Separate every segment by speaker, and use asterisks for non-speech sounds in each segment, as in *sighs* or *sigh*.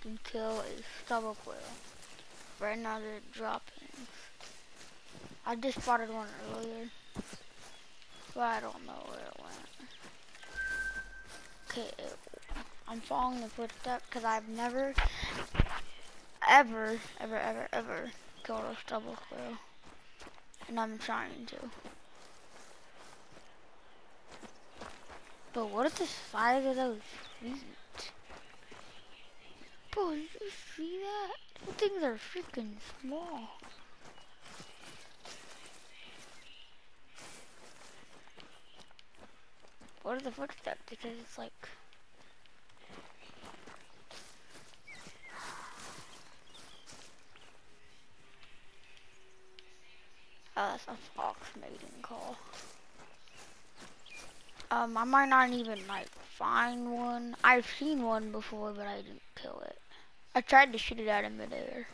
Speaker 1: can kill a stubble quail. Right now they're dropping. I just spotted one earlier. But I don't know where it went. Okay, I'm following the footsteps because I've never, ever, ever, ever, ever killed a stubble quail. And I'm trying to. But what is the size of those feet? Bro, did you see that? Those things are freaking small. What are the footsteps? Because it's like... Oh, that's a fox mating call. Um, I might not even, like, find one. I've seen one before, but I didn't kill it. I tried to shoot it out of midair.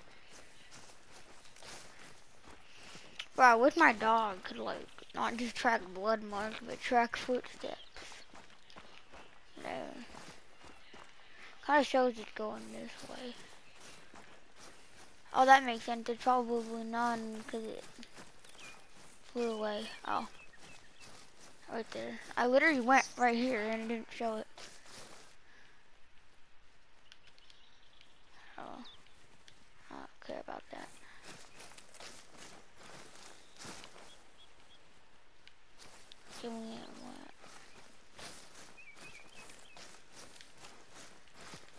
Speaker 1: Bro, I wish my dog could, like, not just track blood marks, but track footsteps. No. Kind of shows it's going this way. Oh, that makes sense. It's probably none because it flew away. Oh. Right there. I literally went right here and didn't show it. Oh. I don't care about that. Give me what?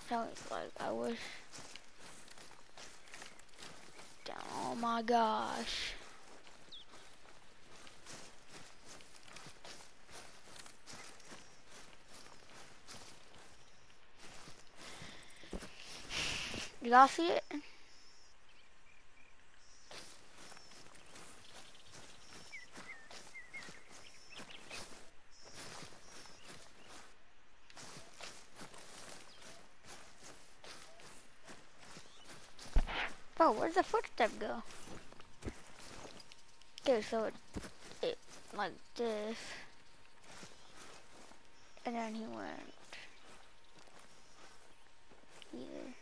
Speaker 1: Sounds like I wish. Oh my gosh. You all see it? Bro, where's the footstep go? Okay, so it, it like this. And then he went here.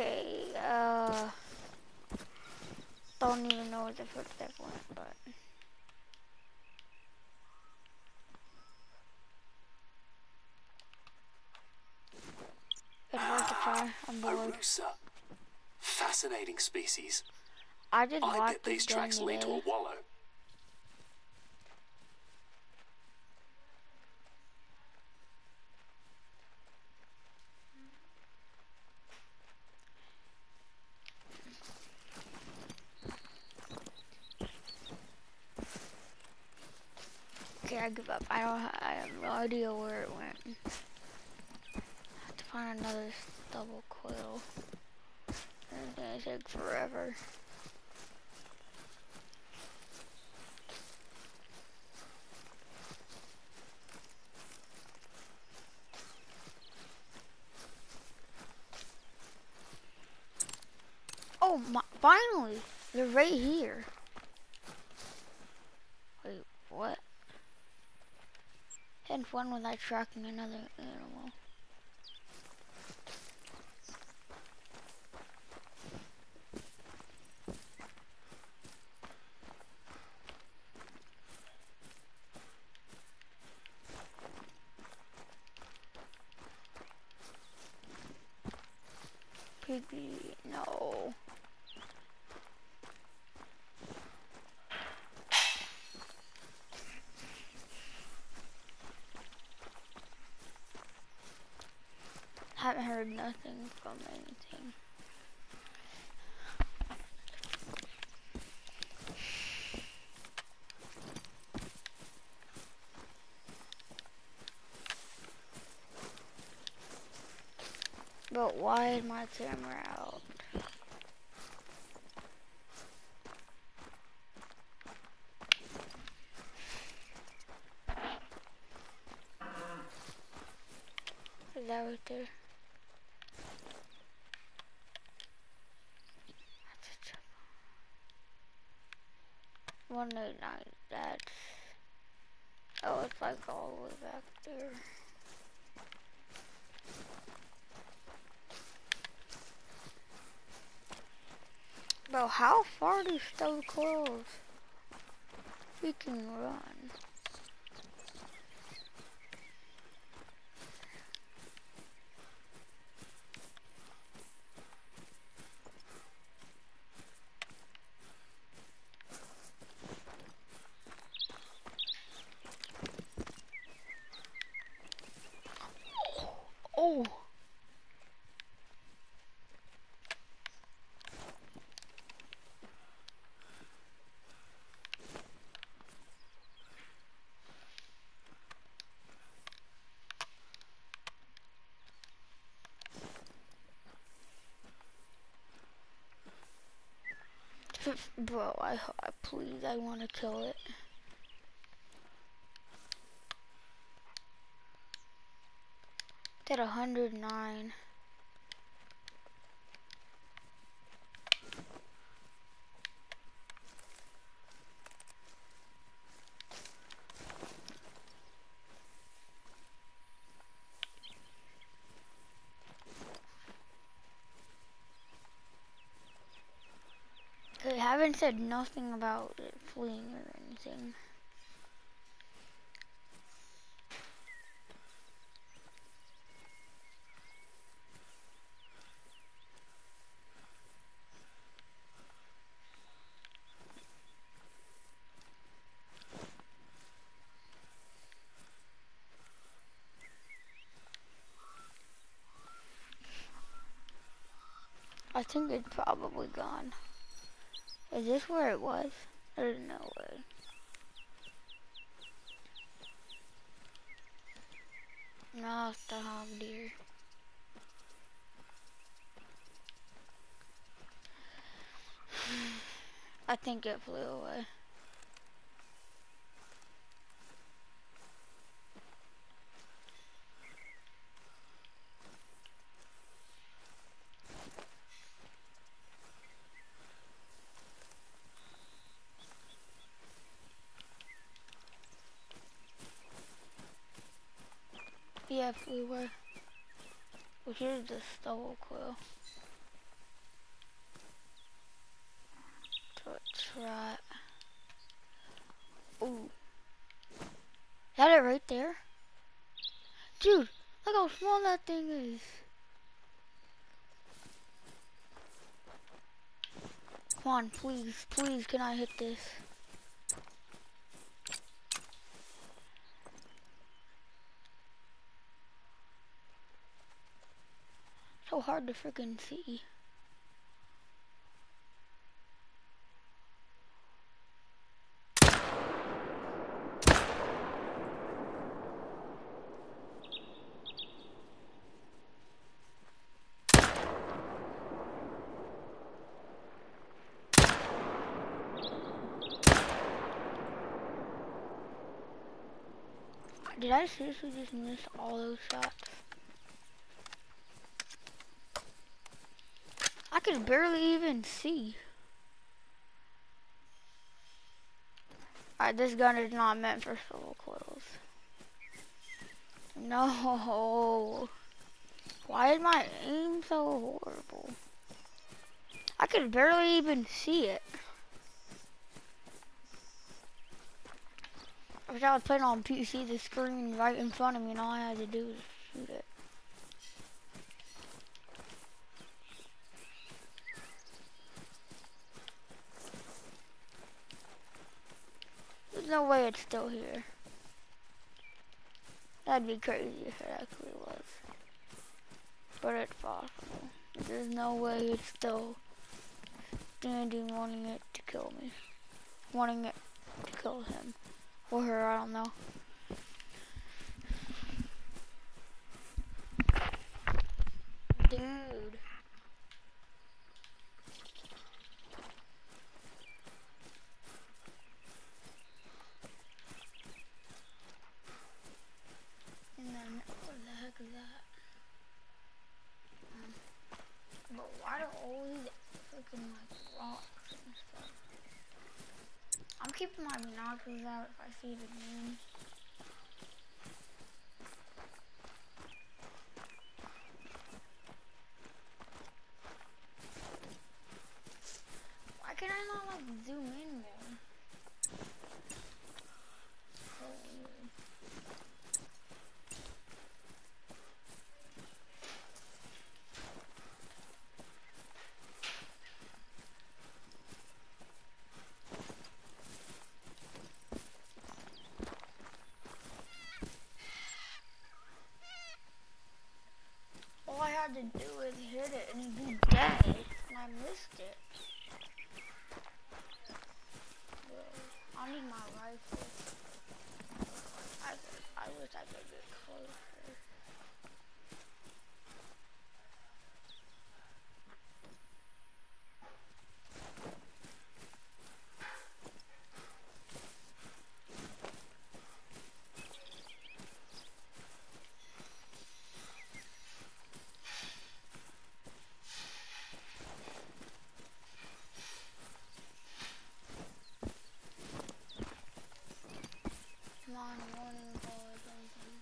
Speaker 1: Okay, uh, don't even know where the footstep went, but. It's worth a try. I'm bored.
Speaker 2: Arusa. Fascinating species.
Speaker 1: I
Speaker 2: I bet these tracks lead to a wallow.
Speaker 1: Okay, I give up. I don't. I have no idea where it went. I have to find another double coil. It's gonna take forever. Oh my! Finally, they're right here. Wait, what? Had fun with that tracking another animal. Piggy, no. Haven't heard nothing from anything. mods him around. Is that right there? That's a One eight nine. That's oh, it's like all the way back there. Bro, how far do stone stove We can run? Oh! Bro, I, I please, I want to kill it. At 109. Haven't said nothing about it fleeing or anything. I think it's probably gone. Is this where it was? There's no way. No, it's the hog deer. *sighs* I think it flew away. Yeah, if we were. Well, here's the stubble quail. try. Ooh. Is that it right there? Dude, look how small that thing is. Come on, please, please, can I hit this? Hard to freaking see. Did I seriously just miss all those shots? I could barely even see. Alright, this gun is not meant for solo coils. No. Why is my aim so horrible? I could barely even see it. I wish I was playing on PC, the screen right in front of me, and all I had to do was shoot it. There's no way it's still here. That'd be crazy if it actually was. But it's possible. There's no way it's still standing wanting it to kill me. Wanting it to kill him. Or her, I don't know. Dude. I'm keeping my binoculars out if I see the moon. Why can I not like zoom in? Had to do was hit it and be dead, and I missed it. I need my rifle. I, I wish I could get closer. Come on, morning call or something.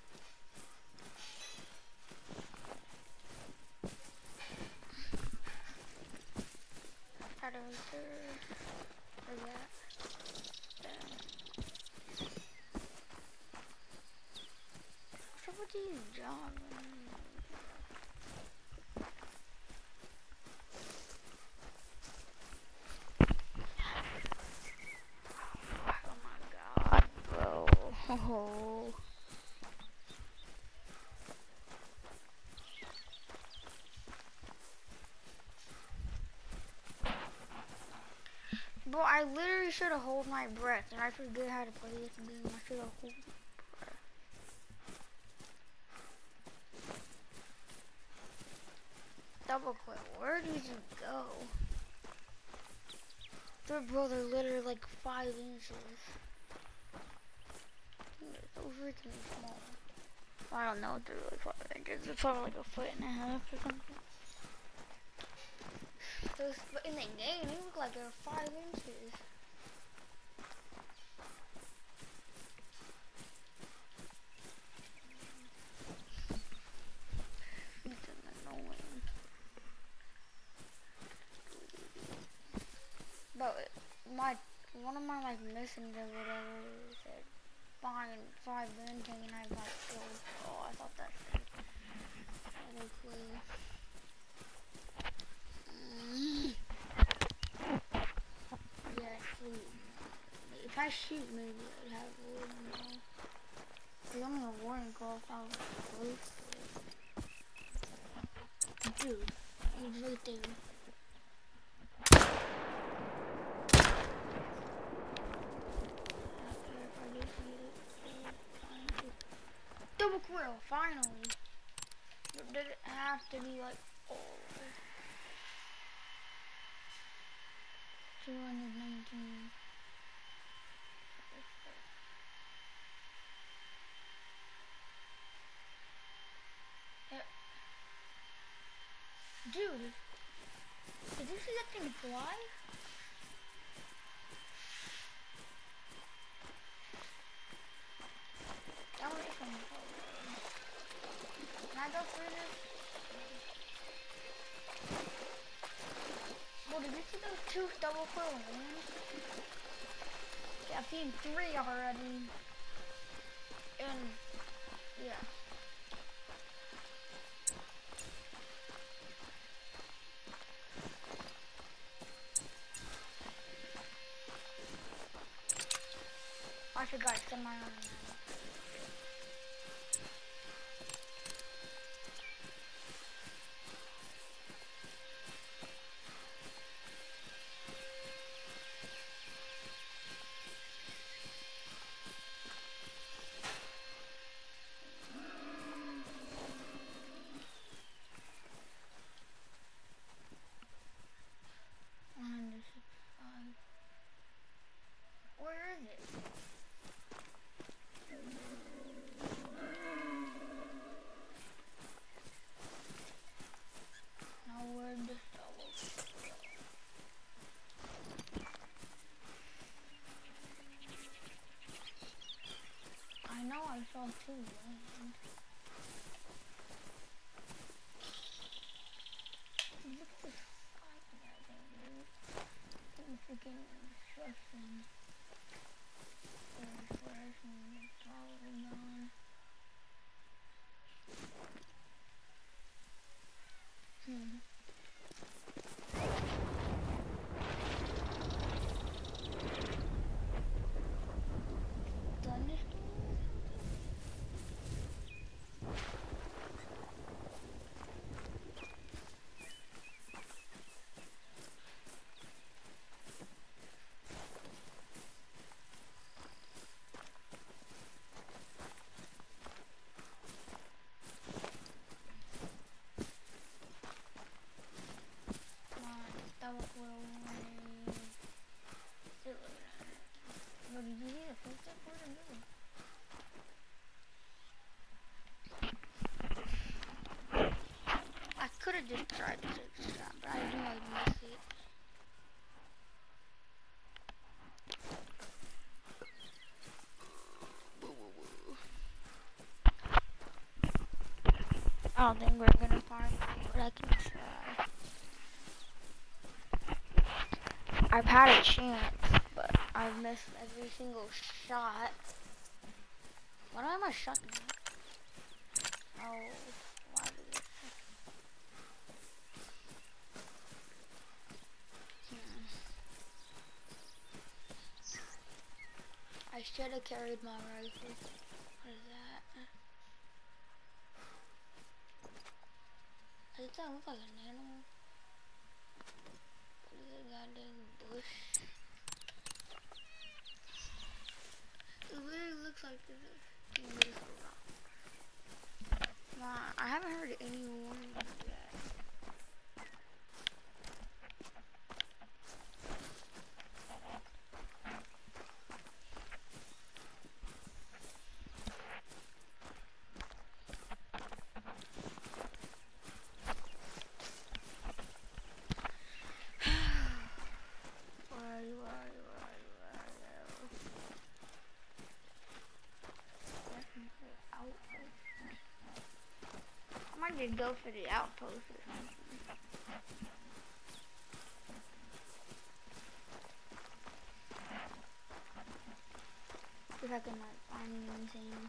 Speaker 1: How do we do or that? There. What's up with these jobs? Oh my god, bro. Oh. Bro, I literally should have hold my breath, and I forget how to play this game. I should have hold my breath. Double quit. Where did you go? Their brother bro, literally like five inches. They're so freaking small. I don't know if they're really five inches. They're probably like a foot and a half or something. Those, but in the game, they look like they're five inches. Freaking annoying. But my one of my like missions or whatever said find five venting and I got killed. Oh, I thought that really cool. Mm. Yeah, sleep. If I shoot, maybe I'd have a little more. There's only a warning call if I was. Dude, he's right there. Double quill, finally. But did it have to be like all way? 219. Yeah. Dude, did you see that thing fly? That was from Can I go through this? Well, did you see those two double quill? Yeah, I've seen three already. And, yeah. I forgot in my own. One hundred sixty-five. Where is it? Saw two land. Look at the sky and everything, dude. Look at the freaking instructions. There's where's the probably gone. Hmm. Thunderstorm? Come on, double quill warning. Still looking at it. Bro, did you see the footstep? Where'd it go? I could have just tried to take a shot, but I knew I'd miss it. I don't think we're gonna it, but I can try. I've had a chance, but I've missed every single shot. Why do I shotgun? Oh, why did it? Hmm. I should have carried my rifle. What is that? Does that look like an animal? What is a goddamn bush? It literally looks like this. Come I haven't heard any warnings yet. Where are you? Where are you? Where are you? Where are you? That's another outpost. Just go for the outpost or something. If I can like find anything.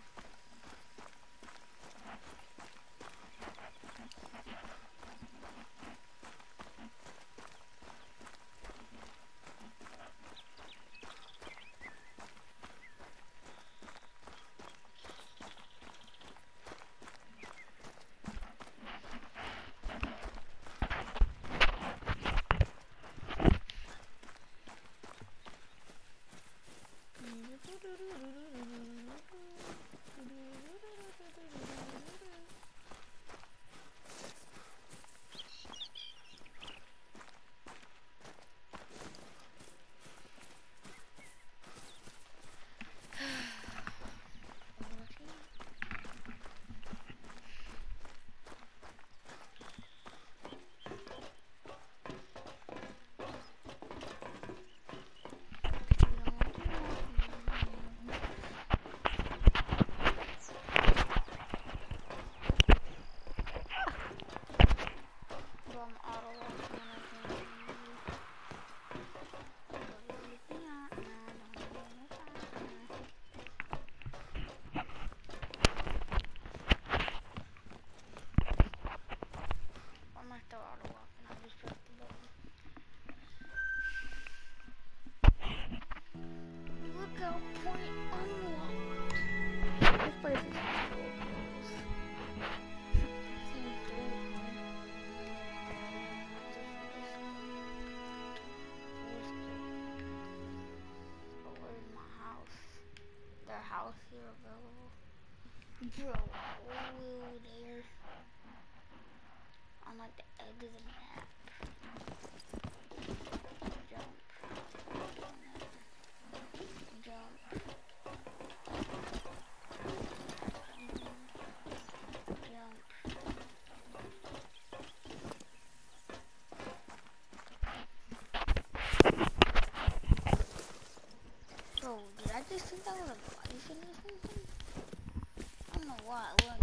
Speaker 1: what, look.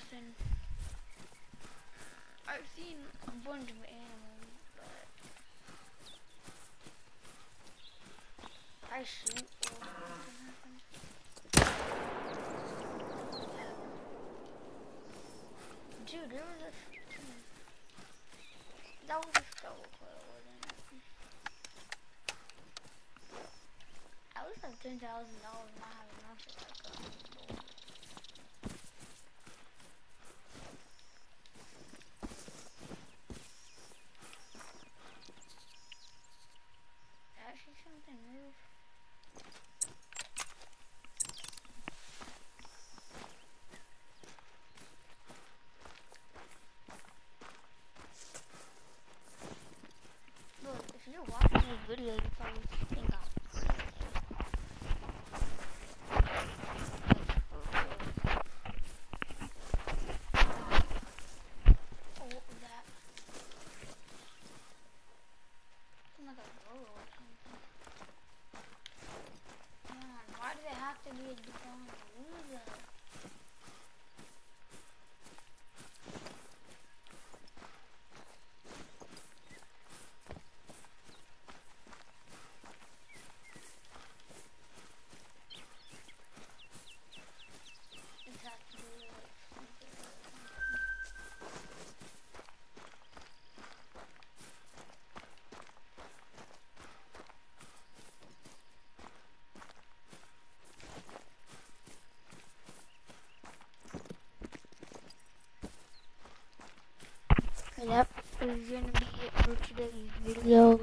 Speaker 1: nothing. I've seen a bunch of animals, but I shoot. Yep, this is gonna be it for today's video.